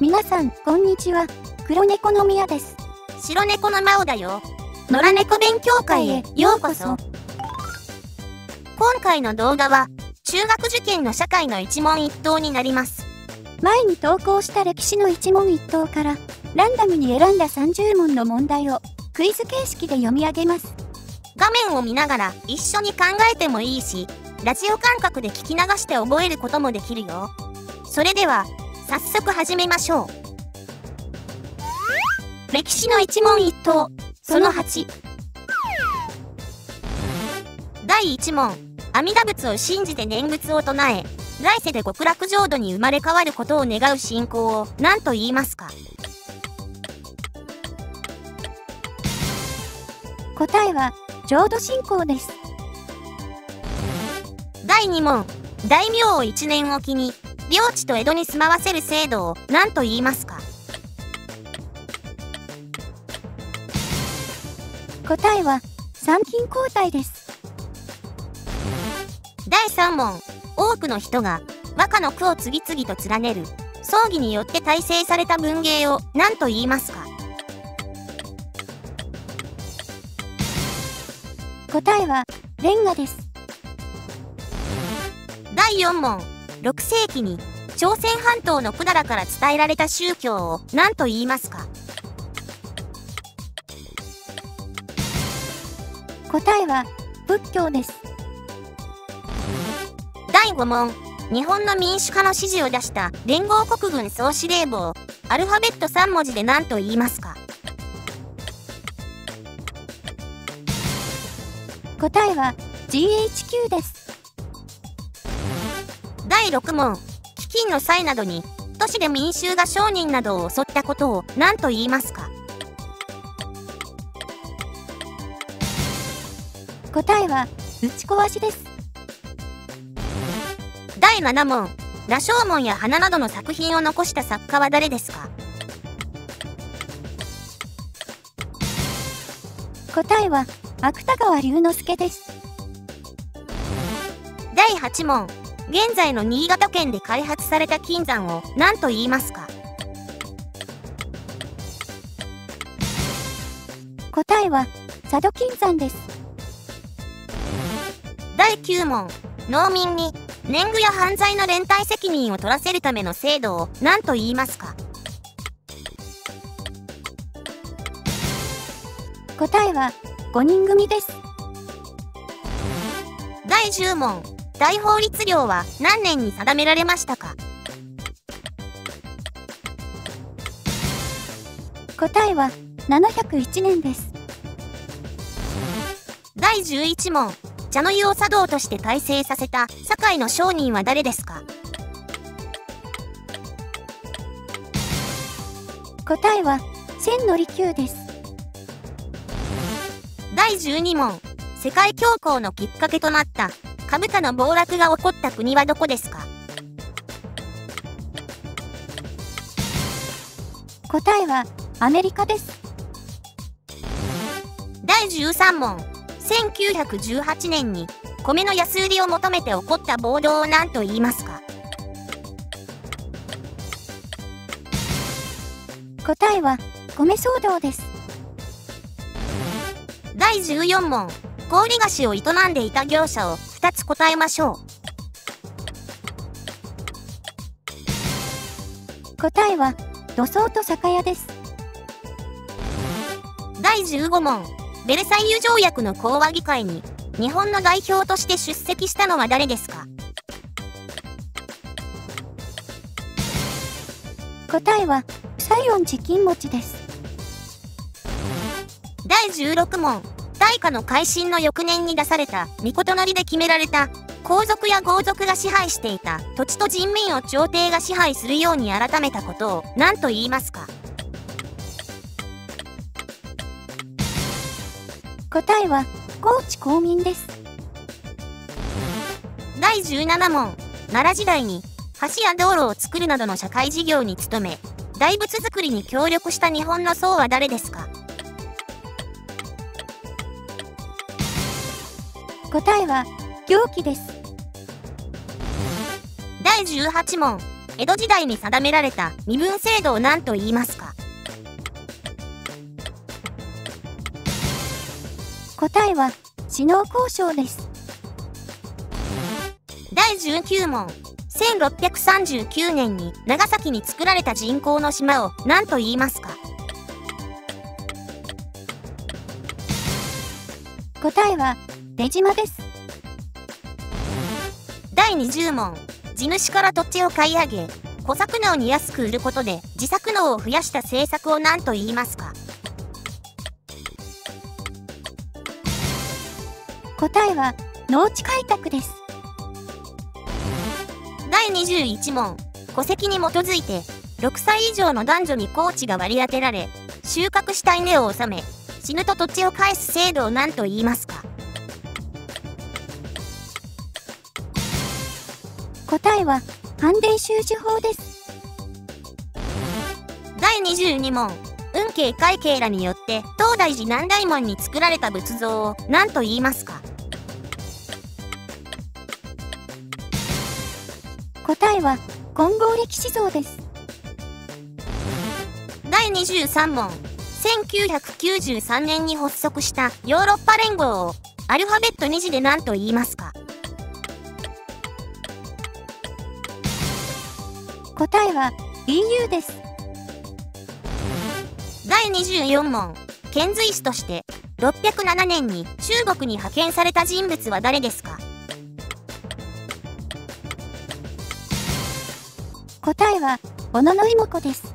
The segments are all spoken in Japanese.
皆さん、こんにちは。黒猫の宮です。白猫のマオだよ。野良猫勉強会へようこそ。今回の動画は、中学受験の社会の一問一答になります。前に投稿した歴史の一問一答から、ランダムに選んだ30問の問題を、クイズ形式で読み上げます。画面を見ながら一緒に考えてもいいし、ラジオ感覚で聞き流して覚えることもできるよ。それでは、早速始めましょう。歴史の一問一答、その8。第1問、阿弥陀仏を信じて念仏を唱え、来世で極楽浄土に生まれ変わることを願う信仰を何と言いますか？答えは、浄土信仰です。第2問大名を1年おきに領地と江戸に住まわせる制度を何と言いますか？答えは、参勤交代です。第3問。多くの人が和歌の句を次々と連ねる。葬儀によって大成された文芸を何と言いますか？答えは、レンガです。第4問。6世紀に朝鮮半島の百済から伝えられた宗教を何と言いますか？答えは、仏教です。第5問日本の民主化の指示を出した連合国軍総司令部をアルファベット3文字で何と言いますか？答えは、GHQ です。第6問飢饉の際などに都市で民衆が商人などを襲ったことを何と言いますか？答えは、打ち壊しです。第7問羅生門や花などの作品を残した作家は誰ですか？答えは、芥川龍之介です。第8問現在の新潟県で開発された金山を何と言いますか？答えは、佐渡金山です。第9問農民に年貢や犯罪の連帯責任を取らせるための制度を何と言いますか？答えは、5人組です。第10問大法律令は何年に定められましたか？答えは、701年です。第11問茶の湯を茶道として大成させた堺の商人は誰ですか？答えは、千利休です。第12問世界恐慌のきっかけとなった株価の暴落が起こった国はどこですか？答えは、アメリカです。第13問1918年に米の安売りを求めて起こった暴動を何と言いますか？答えは、米騒動です。第14問氷菓子を営んでいた業者を2つ答えましょう答えは、土葬と酒屋です。第15問ベルサイユ条約の講和議会に日本の代表として出席したのは誰ですか？答えは、西園寺金持ちです。第16問大化の改新の翌年に出された御事のりで決められた皇族や豪族が支配していた土地と人民を朝廷が支配するように改めたことを何と言いますか？答えは、高知公民です。第17問。奈良時代に橋や道路を作るなどの社会事業に努め大仏作りに協力した日本の僧は誰ですか？答えは、行基です。第18問江戸時代に定められた身分制度を何と言いますか？答えは、死能交渉です。第19問。1639年に長崎に作られた人工の島を何と言いますか？答えは、出島です。第20問。地主から土地を買い上げ、小作農に安く売ることで自作農を増やした政策を何と言いますか？答えは、農地開拓です。第21問。戸籍に基づいて、6歳以上の男女に高地が割り当てられ、収穫した稲を納め、死ぬと土地を返す制度を何と言いますか？答えは、判伝収支法です。第22問。運慶会慶らによって東大寺南大門に作られた仏像を何と言いますか？答えは、金剛歴史像です。第23問。1993年に発足したヨーロッパ連合をアルファベット2字で何と言いますか？答えは、EU です。第24問。遣隋使として607年に中国に派遣された人物は誰ですか？答えは、小野の妹子です。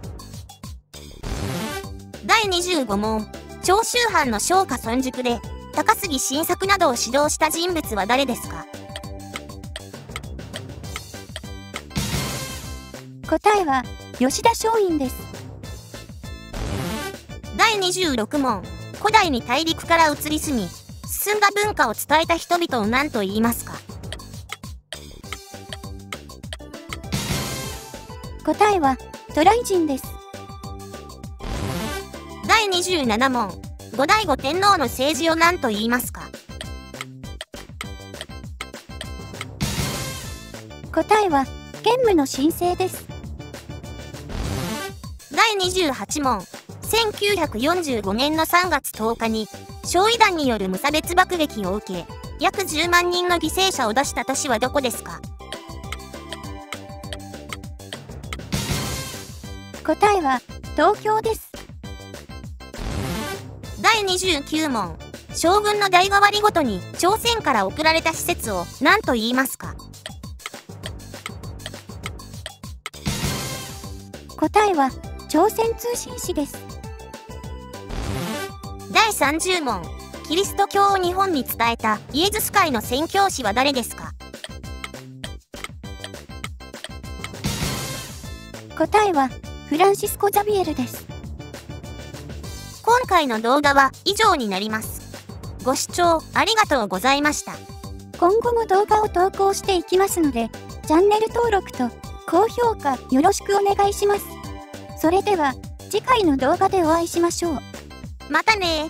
第25問。長州藩の昇華村塾で高杉晋作などを指導した人物は誰ですか？答えは、吉田松陰です。第26問。古代に大陸から移り住み、進んだ文化を伝えた人々を何と言いますか？答えは、渡来人です。第27問。後醍醐天皇の政治を何と言いますか？答えは、兼務の申請です。第28問。1945年の3月10日に、焼夷弾による無差別爆撃を受け、約10万人の犠牲者を出した都市はどこですか？答えは、東京です。第29問。将軍の代替わりごとに朝鮮から送られた施設を何と言いますか？答えは、朝鮮通信使です。第30問。キリスト教を日本に伝えたイエズス会の宣教師は誰ですか？答えは、フランシスコ・ザビエルです。今回の動画は以上になります。ご視聴ありがとうございました。今後も動画を投稿していきますので、チャンネル登録と高評価よろしくお願いします。それでは、次回の動画でお会いしましょう。またね